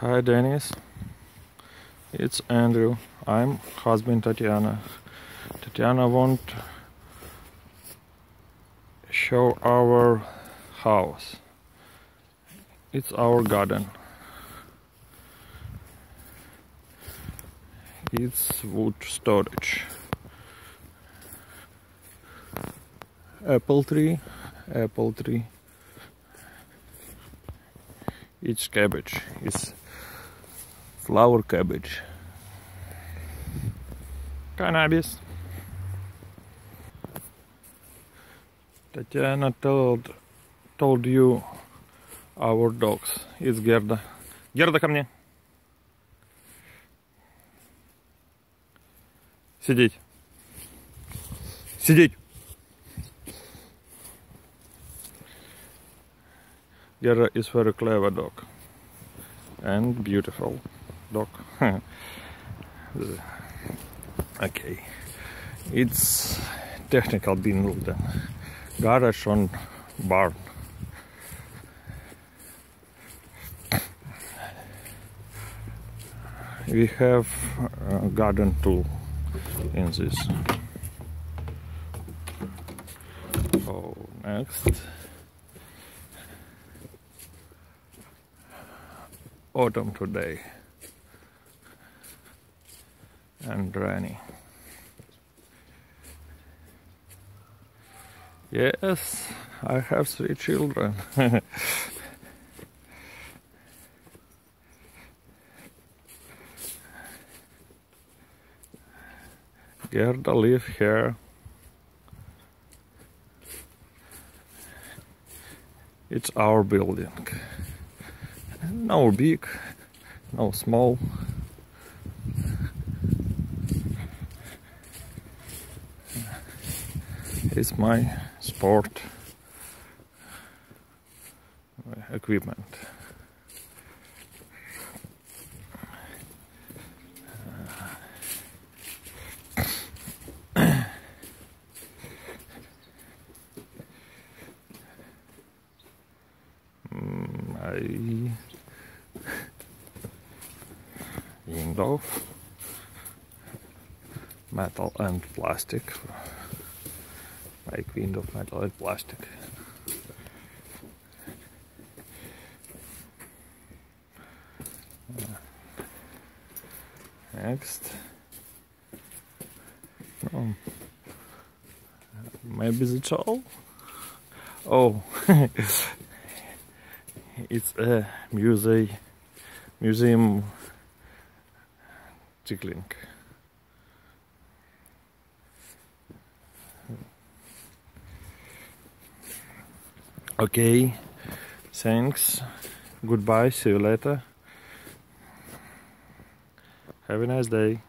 Hi Dennis, it's Andrew. I'm husband Tatiana. Tatiana want show our house. It's our garden. It's wood storage. Apple tree, apple tree. It's cabbage. It's flower cabbage. Cannabis. Tatiana told told you our dogs. It's Gerda. Gerda, ко мне. Сидеть. Сидеть. Gerda is very clever dog and beautiful dog. okay, it's technical Binluden garage on barn. We have a garden tool in this. Oh, next. Autumn today and rainy. Yes, I have three children. Gerda live here. It's our building no big, no small. It's my sport equipment. Mm, I window metal and plastic. Make window of metal and plastic. Uh, next. Oh. maybe the all oh it's a museum museum tickling. Okay, thanks. Goodbye, see you later. Have a nice day.